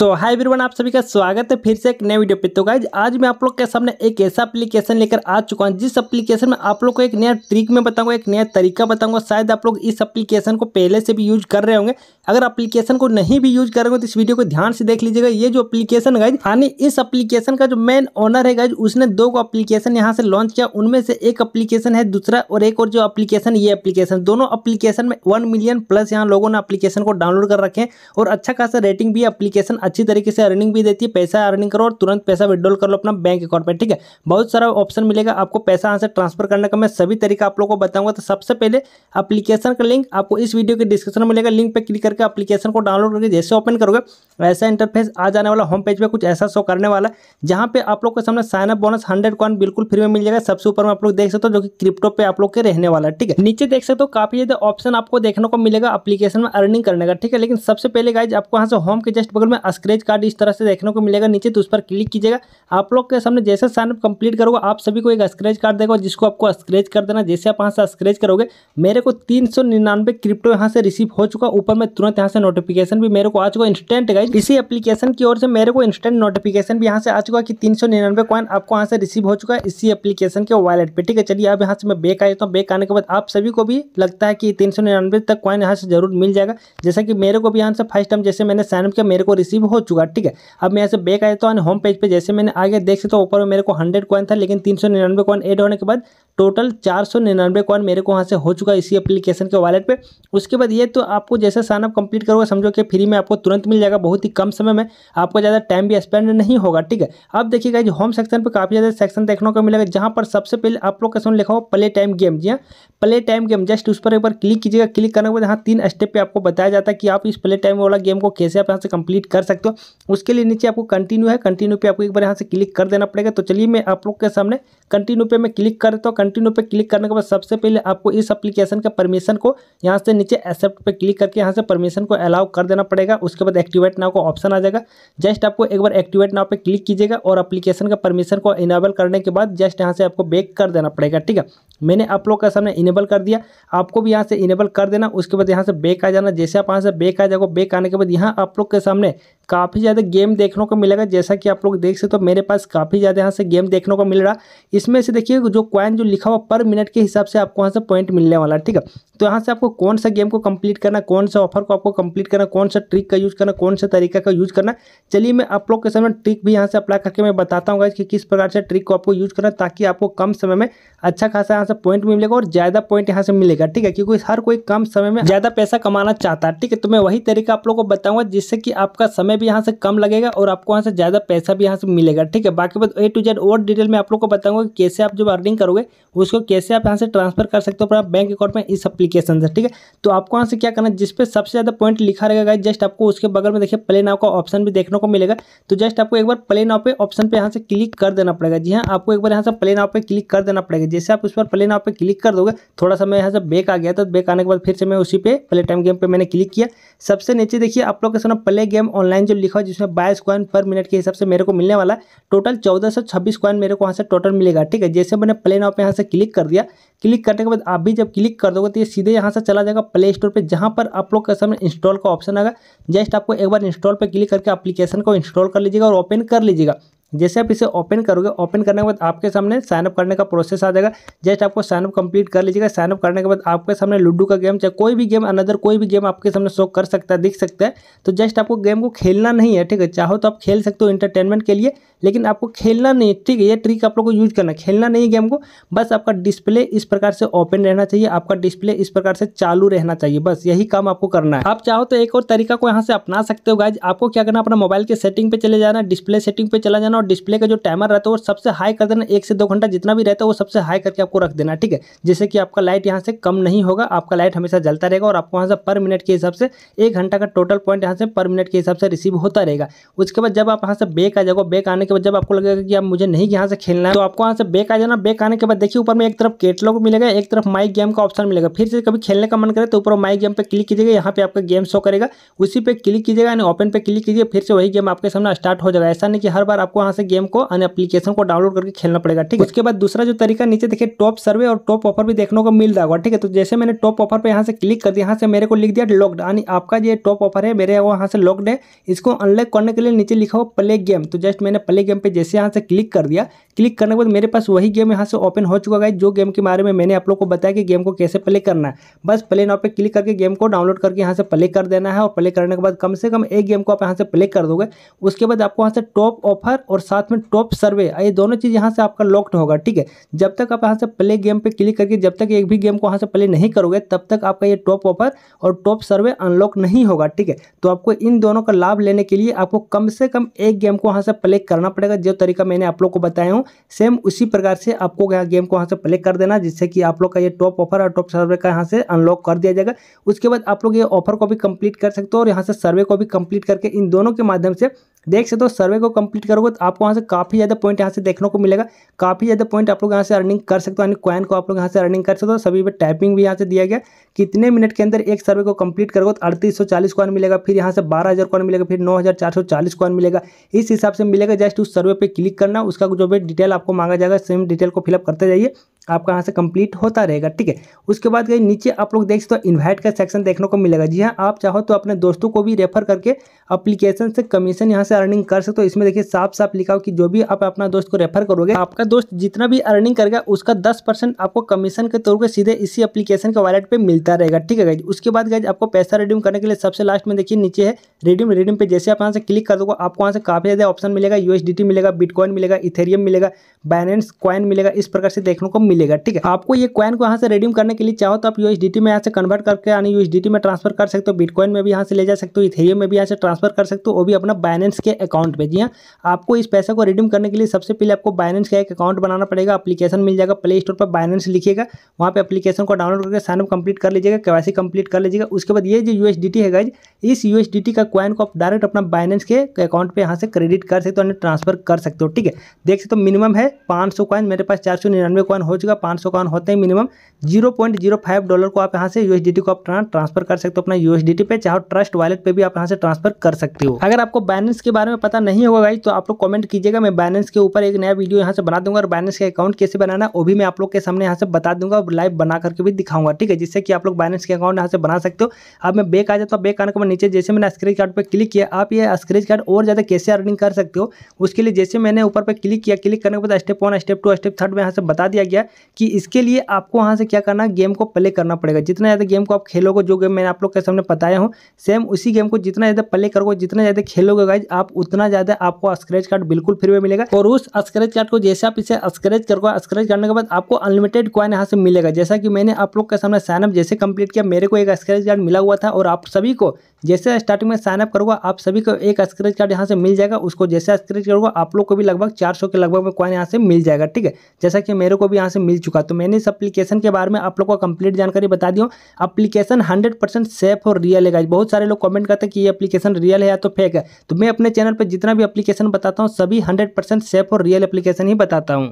सो hi everyone आप सभी का स्वागत है फिर से एक नए वीडियो पे। तो गाइज़ आज मैं आप लोग के सामने एक ऐसा एप्लीकेशन लेकर आ चुका हूँ, जिस एप्लीकेशन में आप लोग को एक नया ट्रिक में बताऊँगा, एक नया तरीका बताऊँगा। शायद आप लोग इस एप्लीकेशन को पहले से भी यूज़ कर रहे होंगे। अगर एप्लीकेशन को नहीं भी यूज़ करेंगे तो इस वीडियो को ध्यान से देख लीजिएगा। ये जो एप्लीकेशन गाइज़ यानी इस एप्लीकेशन का जो मेन ओनर है गाइज़ उसने दो एप्लीकेशन यहाँ से लॉन्च किया। उनमें से एक एप्लीकेशन है दूसरा और एक और जो एप्लीकेशन ये एप्लीकेशन दोनों एप्लीकेशन में वन मिलियन प्लस यहाँ लोगों ने एप्लीकेशन को डाउनलोड कर रखे हैं। और अच्छा खासा रेटिंग भी एप्लीकेशन अच्छी तरीके से अर्निंग भी देती है, पैसा अर्निंग करो और तुरंत पैसा विड्रॉल कर लो अपना बैंक अकाउंट में ठीक है? बहुत सारा ऑप्शन मिलेगा आपको पैसा यहाँ से ट्रांसफ़र करने का। मैं सभी तरीका आप लोगों को बताऊँगा तो सबसे पहले एप्लीकेशन का लिंक आपको इस वीडियो के डिस्क्रिप्शन में मिलेगा। लिंक पर क्लिक करके एप्लीकेशन को डाउनलोड करके जैसे ओपन करोगे ऐसा इंटरफेस आ जाने वाला होम पेज पर कुछ ऐसा शो करने वाला जहाँ पे आप लोग के सामने sign up bonus hundred coin बिल्कुल फ्री में मिल जाएगा। सबसे ऊपर में आप लोग देख सकते हो जो कि क्रिप्टो पे आप लोग के रहने वाला है, ठीक है? नीचे देख सकते हो काफ़ी ज़्यादा ऑप्शन आपको देखने को मिलेगा एप्लीकेशन में अर्निंग करने का, ठीक है? लेकिन सबसे पहले गाइज़ आपको यहाँ से होम के जस्ट बगल में स्क्रेच कार्ड इस तरह से देखने को मिलेगा, नीचे तो उस पर क्लिक कीजिएगा। आप लोग के सामने जैसे साइन अप कंप्लीट करोगे, आप सभी को एक स्क्रेच कार्ड देगा जिसको आपको स्क्रेच कर देना, जैसे आप यहाँ से स्क्रेच करोगे, मेरे को तीन सौ निन्यानवे क्रिप्टो यहाँ से रिसीव हो चुका, ऊपर में तुरंत यहाँ से नोटिफिकेशन भी मेरे को आ चुका इंस्टेंट गाइज़ इसी एप्लीकेशन की ओर से मेरे को इंस्टेंट नोटिफिकेशन भी यहाँ से आ चुका कि तीन सौ निन्यानवे कॉइन आपको यहाँ से रिसीव हो चुका है, इसी एप्लीकेशन के वॉलेट पे, ठीक है? चलिए, अब यहाँ से मैं बेक आ जाता हूँ। बेक आने के बाद आप सभी को भी लगता है कि तीन सौ निन्यानवे तक कॉइन यहाँ से ज़रूर मिल जाएगा। जैसा कि मेरे को भी यहाँ से फ़र्स्ट टाइम जैसे मैंने साइन अप किया, मेरे को रिसीव हो चुका, ठीक है? अब मैं यहाँ से बेक आया तो होम पेज पे जैसे मैंने आगे देख सकता हूँ, ऊपर में मेरे को हंड्रेड कॉइन था, लेकिन तीन सौ निन्यानवे कॉइन एड होने के बाद टोटल चार सौ निन्यानवे कॉइन मेरे को वहाँ से हो चुका है इसी एप्लीकेशन के वॉलेट पे। उसके बाद ये तो आपको जैसे साइनअप कंप्लीट करोगे, समझो कि फ्री में आपको तुरंत मिल जाएगा, बहुत ही कम समय में, आपको ज़्यादा टाइम भी स्पेंड नहीं होगा, ठीक है? अब देखिएगा जो होम सेक्शन पर काफ़ी ज़्यादा सेक्शन देखने को मिलेगा, जहाँ पर सबसे पहले आप लोग का लिखा हो प्ले टाइम गेम जी हाँ? प्ले टाइम गेम जस्ट उस पर एक बार क्लिक कीजिएगा क्लिक करने के बाद यहाँ तीन स्टेप पे आपको बताया जाता है कि आप इस प्ले टाइम वाला गेम को कैसे आप यहाँ से कंप्लीट कर सकते हो। उसके लिए नीचे आपको कंटिन्यू है। कंटिन्यू पे आपको एक बार यहाँ से क्लिक कर देना पड़ेगा। तो चलिए मैं आप लोग के सामने कंटिन्यू पे मैं क्लिक कर देता हूँ। कंटिन्यू पे क्लिक करने के बाद सबसे पहले आपको इस एप्लीकेशन का परमिशन को यहाँ से नीचे एक्सेप्ट पे क्लिक करके यहाँ से परमिशन को अलाउ कर देना पड़ेगा। उसके बाद एक्टिवेट नाउ का ऑप्शन आ जाएगा। जस्ट आपको एक बार एक्टिवेट नाउ पर क्लिक कीजिएगा और एप्लीकेशन का परमिशन को इनेबल करने के बाद जस्ट यहाँ से आपको बेक कर देना पड़ेगा। ठीक है? मैंने आप लोग के सामने इनेबल कर दिया। आपको भी यहाँ से इनेबल कर देना, उसके बाद यहाँ से बेक आ जाना। जैसे आप यहाँ से बेक आ जाएगा बेक आने के बाद यहाँ आप लोग के सामने काफ़ी ज़्यादा गेम देखने को मिलेगा। जैसा कि आप लोग देख सकते हो तो मेरे पास काफ़ी ज़्यादा यहाँ से गेम देखने को मिल रहा। इसमें से देखिए, जो क्वाइन जो लिखा हुआ पर मिनट के हिसाब से आपको यहाँ से पॉइंट मिलने वाला है, ठीक है? तो यहाँ से आपको कौन सा गेम को कंप्लीट करना, कौन सा ऑफ़र को आपको कंप्लीट करना, कौन सा ट्रिक का यूज़ करना, कौन सा तरीका का यूज़ करना। चलिए, मैं आप लोग के सामने ट्रिक भी यहाँ से अप्लाई करके मैं बताता हूँ कि किस प्रकार से ट्रिक को आपको यूज़ करना ताकि आपको कम समय में अच्छा खासा यहाँ से पॉइंट मिलेगा और ज़्यादा पॉइंट यहाँ से मिलेगा, ठीक है? क्योंकि हर कोई कम समय में ज़्यादा पैसा कमाना चाहता है, ठीक है? तो मैं वही तरीका आप लोग को बताऊँगा जिससे कि आपका समय भी यहाँ से कम लगेगा और आपको यहाँ से ज़्यादा पैसा भी यहाँ से मिलेगा, ठीक है? बाकी बात ए टू जेड और डिटेल में आप लोग को बताऊँगा कि कैसे आप जब अर्निंग करोगे, उसको कैसे आप यहाँ से ट्रांसफ़र कर सकते हो अपना बैंक अकाउंट में इस एप्लीकेशन से, ठीक है? तो आपको यहाँ से क्या करना है जिसपे सबसे ज़्यादा पॉइंट लिखा रहेगा जस्ट आपको उसके बगल में देखिए प्ले नाव का ऑप्शन भी देखने को मिलेगा। तो जस्ट आपको एक बार प्ले नाव पे ऑप्शन पे यहाँ से क्लिक कर देना पड़ेगा। जी हाँ आपको एक बार यहाँ से प्ले नाव पे क्लिक कर देना पड़ेगा। जैसे आप उस पर प्ले नाव पे क्लिक कर दोगे। थोड़ा सा मैं यहाँ से बेक आ गया था बेक आने के बाद फिर से मैं उसी पे प्ले टाइम गेम पे मैंने क्लिक किया। सबसे नीचे देखिए, आप लोग के सामने प्ले गेम ऑनलाइन जो लिखा हो, जिसमें बाईस कॉइन पर मिनट के हिसाब से मेरे को मिलने वाला टोटल चौदह सौ छब्बीस कॉइन मेरे को यहाँ से टोटल मिलेगा, ठीक है? जैसे मैंने प्ले नाव पे यहाँ से क्लिक कर दिया क्लिक करने के बाद आप भी जब क्लिक कर दोगे तो ये सीधे यहाँ से चला जाएगा प्ले स्टोर पर जहाँ पर आप लोग के सामने इंस्टॉल का ऑप्शन आएगा। जस्ट आपको एक बार इंस्टॉल पर क्लिक करके एप्लीकेशन को इंस्टॉल कर लीजिएगा और ओपन कर लीजिएगा। जैसे आप इसे ओपन करोगे ओपन करने के बाद आपके सामने साइनअप करने का प्रोसेस आ जाएगा। जस्ट आपको साइनअप कंप्लीट कर लीजिएगा। साइनअप करने के बाद आपके सामने लूडो का गेम चाहे कोई भी गेम अनदर कोई भी गेम आपके सामने शो कर सकता है, दिख सकता है। तो जस्ट आपको गेम को खेलना नहीं है, ठीक है? चाहो तो आप खेल सकते हो इंटरटेनमेंट के लिए। लेकिन आपको खेलना नहीं, ठीक है, ये ट्रिक आप लोग को यूज़ करना खेलना नहीं है गेम को, बस आपका डिस्प्ले इस प्रकार से ओपन रहना चाहिए, आपका डिस्प्ले इस प्रकार से चालू रहना चाहिए, बस यही काम आपको करना है। आप चाहो तो एक और तरीका को यहाँ से अपना सकते हो गाइज़ आपको क्या करना अपना मोबाइल के सेटिंग पे चले जाना डिस्प्ले सेटिंग पे चला जाना, और डिस्प्ले का जो टाइमर रहता है, वो सबसे हाई कर देना, एक से दो घंटा जितना भी रहता है, वो सबसे हाई करके आपको रख देना, ठीक है? जिससे कि आपका लाइट यहाँ से कम नहीं होगा, आपका लाइट हमेशा जलता रहेगा, और आपको यहाँ से पर मिनट के हिसाब से एक घंटा का टोटल पॉइंट यहाँ से पर मिनट के हिसाब से रिसीव होता रहेगा। उसके बाद जब आप यहाँ से बेक आ जाओगे बेक आने के बाद जब आपको लगेगा कि अब मुझे नहीं यहाँ से खेलना है तो आपको यहाँ से बैक आ जाना। बैक आने के बाद देखिए, ऊपर में एक तरफ़ कैटलॉग मिलेगा, एक तरफ़ माई गेम का ऑप्शन मिलेगा। फिर से कभी खेलने का मन करे तो ऊपर माई गेम पे क्लिक कीजिएगा। यहाँ पे आपका गेम शो करेगा। उसी पर क्लिक कीजिएगा यानी ओपन पर क्लिक कीजिए। फिर से वही गेम आपके सामने स्टार्ट हो जाएगा। ऐसा नहीं कि हर बार आपको यहाँ से गेम को अन्य एप्लीकेशन को डाउनलोड करके खेलना पड़ेगा, ठीक है? उसके बाद दूसरा जो तरीका नीचे देखिए टॉप सर्वे और टॉप ऑफ़र भी देखने को मिल जाएगा ठीक है? तो जैसे मैंने टॉप ऑफ़र पर यहाँ से क्लिक कर दिया, यहाँ से मेरे को लिख दिया लॉकड यानी आपका जो टॉप ऑफ़र है, मेरे यहाँ से लॉकड है। इसको अनलॉक करने के लिए नीचे लिखा हो प्ले गेम तो जस्ट मैंने प्ले गेम पे जैसे यहाँ से क्लिक कर दिया क्लिक करने के बाद मेरे पास वही गेम यहाँ से ओपन हो चुका है जो गेम के बारे में मैंने आप लोग को बताया कि गेम को कैसे प्ले करना है। बस प्ले नाउ पे क्लिक करके गेम को डाउनलोड करके यहाँ से प्ले कर देना है और प्ले करने के बाद कम से कम एक गेम को आप यहाँ से प्ले कर दोगे। उसके बाद आपको यहाँ से टॉप ऑफ़र और साथ में टॉप सर्वे ये दोनों चीज़ यहाँ से आपका लॉक्ड होगा, ठीक है? जब तक आप यहाँ से प्ले गेम पे क्लिक करके जब तक एक भी गेम को यहाँ से प्ले नहीं करोगे, तब तक आपका ये टॉप ऑफ़र और टॉप सर्वे अनलॉक नहीं होगा, ठीक है? तो आपको इन दोनों का लाभ लेने के लिए आपको कम से कम एक गेम को वहाँ से प्ले करना पड़ेगा। जो तरीका मैंने आप लोग को बताया हूँ सेम उसी प्रकार से आपको यहाँ गेम को वहाँ से प्ले कर देना, जिससे कि आप लोग का ये टॉप ऑफ़र और टॉप सर्वे का यहाँ से अनलॉक कर दिया जाएगा। उसके बाद आप लोग ये ऑफ़र को भी कंप्लीट कर सकते हो और यहाँ से सर्वे को भी कंप्लीट करके इन दोनों के माध्यम से देख सकते हो सर्वे को कंप्लीट करोगे तो आपको यहाँ से काफ़ी ज़्यादा पॉइंट यहाँ से देखने को मिलेगा। काफ़ी ज़्यादा पॉइंट आप लोग यहाँ से अर्निंग कर सकते हो, यानी कॉइन को आप लोग यहाँ से अर्निंग कर सकते हो। सभी पे टाइपिंग भी यहाँ से दिया गया। कितने मिनट के अंदर एक सर्वे को कंप्लीट करोगे तो अड़तीस सौ चालीस कॉइन मिलेगा, फिर यहाँ से बारह हज़ार कॉइन मिलेगा, फिर नौ हज़ार चार सौ चालीस कॉइन मिलेगा। इस हिसाब से मिलेगा जस्ट उस सर्वे पर क्लिक करना, उसका जो भी डिटेल आपको मांगा जाएगा सेम डिटेल को फिलअप करते जाइए। आपका यहाँ से कंप्लीट होता रहेगा, ठीक है? उसके बाद गई, नीचे आप लोग देख सकते हो तो इन्वाइट का सेक्शन देखने को मिलेगा। जी हाँ आप चाहो तो अपने दोस्तों को भी रेफर करके अप्लीकेशन से कमीशन यहाँ से अर्निंग कर सकते हो। इसमें देखिए साफ़ साफ़ लिखा हो कि जो भी आप अपना दोस्त को रेफर करोगे, आपका दोस्त जितना भी अर्निंग करेगा, उसका दस आपको कमीशन के तौर पर सीधे इसी एप्लीकेशन के वॉलेट पर मिलता रहेगा, ठीक है गाइज़ उसके बाद गाइज़ आपको पैसा रिडीम करने के लिए सबसे लास्ट में देखिए, नीचे है रिडीम रिडीम पे जैसे आप यहाँ से क्लिक कर दोगे, आपको यहाँ से काफ़ी ज़्यादा ऑप्शन मिलेगा। यूएसडीटी मिलेगा बिटकॉइन मिलेगा इथेरियम मिलेगा बैलेंस कॉइन मिलेगा, इस प्रकार से देखने को मिलेगा, ठीक है? आपको ये कॉइन को यहाँ से रिडीम करने के लिए चाहो तो आप यूएसडीटी में यहाँ से कन्वर्ट करके यानी यूएसडीटी में ट्रांसफ़र कर सकते हो बिटकॉइन में भी यहाँ से ले जा सकते हो इथेरियम में भी यहाँ से ट्रांसफ़र कर सकते हो, वो भी अपना बैलेंस के अकाउंट पे। जी हाँ आपको इस पैसे को रिडीम करने के लिए सबसे पहले आपको बैलेंस का एक अकाउंट बनाना पड़ेगा अपलीकेशन मिल जाएगा प्ले स्टोर पर बैलेंस लिखिएगा, वहाँ पे अपलीकेशन को डाउनलोड करके साइन कंप्लीट कर लीजिएगा केवासी कंप्लीट कर लीजिएगा, उसके बाद ये जो यूएसडीटी है गाइज़ इस यूएसडीटी का कॉइन को आप डायरेक्ट अपना बैलेंस के अकाउंट पे यहाँ से क्रेडिट कर सकते हो ट्रांसफ़र कर सकते हो, ठीक है? देख सकते हो मिनिमम है पाँच सौ मेरे पास चार सौ निन्यानवे हो चुका, पाँच सौ कॉइन होते हैं minimum zero point zero five dollar को आप यहाँ से यूएसडीटी को आप ट्रांसफ़र कर सकते हो अपना यूएसडीटी पे, चाहे ट्रस्ट वॉलेट पे भी आप यहाँ से ट्रांसफ़र कर सकते हो। अगर आपको बैलेंस के बारे में पता नहीं होगा भाई तो आप लोग कमेंट कीजिएगा, मैं बैलेंस के ऊपर एक नया वीडियो यहाँ से बना दूँगा, और बैलेंस के अकाउंट कैसे बनाना वो भी मैं आप लोग के सामने यहाँ से बता दूँगा, और लाइव बना करके भी दिखाऊँगा, ठीक है? जिससे कि आप लोग बैलेंस के अकाउंट यहाँ से बना सकते हो। अब मैं बेक आ जाता हूँ बेक आने के बाद नीचे जैसे मैंने स्क्रेच कार्ड पर क्लिक किया, आप ये स्क्रेच कार्ड और ज़्यादा कैसे अर्निंग कर सकते हो, उसके लिए जैसे मैंने ऊपर पर क्लिक किया क्लिक करने के बाद step one step two step third में यहाँ से बता दिया गया कि इसके लिए आपको वहाँ से क्या करना गेम को प्ले करना पड़ेगा। जितना ज़्यादा गेम को आप खेलोगे, जो गेम मैंने आप लोग के सामने बताया हूँ सेम उसी गेम को जितना ज़्यादा प्ले करोगे, जितना ज़्यादा खेलोगे गाइज़ आप उतना ज़्यादा आपको स्क्रेच कार्ड बिल्कुल फ्री में मिलेगा। और उस स्क्रेच कार्ड को जैसे आप इसे स्क्रेच करोगे स्क्रेच करने के बाद आपको अनलिमिटेड कॉइन यहाँ से मिलेगा। जैसा कि मैंने आप लोग के सामने साइनअप जैसे कंप्लीट किया, मेरे को एक स्क्रेच कार्ड मिला हुआ था और आप सभी को जैसे स्टार्टिंग में साइनअप करोगे, आप सभी को एक स्क्रेच कार्ड यहाँ से मिल जाएगा। उसको जैसे स्क्रेच करोगे, आप लोग को भी लगभग चार सौ के लगभग में कॉइन यहाँ से मिल जाएगा, ठीक है? जैसा कि मेरे को भी यहाँ से मिल चुका। तो मैंने इस एप्लीकेशन के बारे में आप लोग को कंप्लीट जानकारी बता दी हूँ। एप्लीकेशन हंड्रेड सेफ़ और रियल है बहुत सारे लोग कमेंट करते हैं कि ये अपलीकेशन रियल है या तो फेक है। तो मैं अपने चैनल पर जितना भी अपलीकेशन बताता हूँ, सभी हंड्रेड सेफ़ और रियल अपलीकेशन ही बताता हूँ।